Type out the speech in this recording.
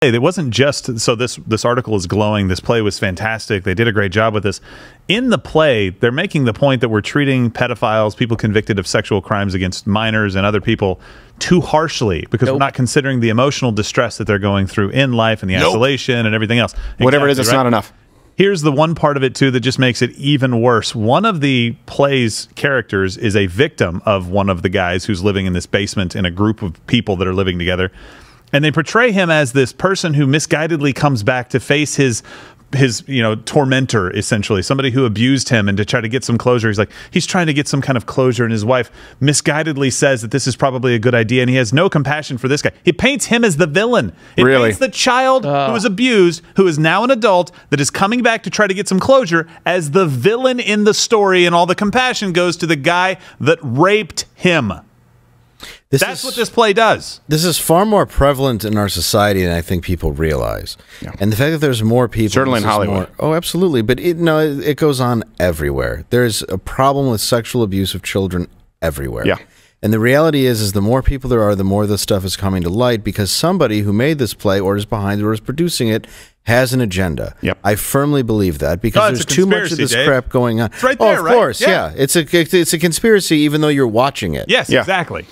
it wasn't just so this this article is glowing this play was fantastic they did a great job with this in the play they're making the point that we're treating pedophiles people convicted of sexual crimes against minors and other people too harshly because Nope. we're not considering the emotional distress that they're going through in life and the Nope. isolation and everything else Whatever it is, it's right? not enough. Here's the one part of it too that just makes it even worse. One of the play's characters is a victim of one of the guys who's living in this basement in a group of people that are living together. And they portray him as this person who misguidedly comes back to face his his you know tormentor essentially. Somebody who abused him and to try to get some closure. He's like he's trying to get some kind of closure. And his wife misguidedly says that this is probably a good idea. And he has no compassion for this guy. He paints him as the villain. It Really? paints the child who ah. was abused, who is now an adult, that is coming back to try to get some closure as the villain in the story, and all the compassion goes to the guy that raped him. This That's is, what this play does. This is far more prevalent in our society than I think people realize. And the fact that there's more people, Certainly in Hollywood. more- oh, absolutely. But it, no, it, it goes on everywhere. There's a problem with sexual abuse of children everywhere. Yeah. And the reality is, is the more people there are, the more this stuff is coming to light because somebody who made this play or is behind it or is producing it has an agenda. Yep. I firmly believe that because Oh, there's too much of this Dave. crap going on. It's right oh, there, of right? course, Yeah. yeah. It's a it's a conspiracy, even though you're watching it. Yes, Yeah. exactly.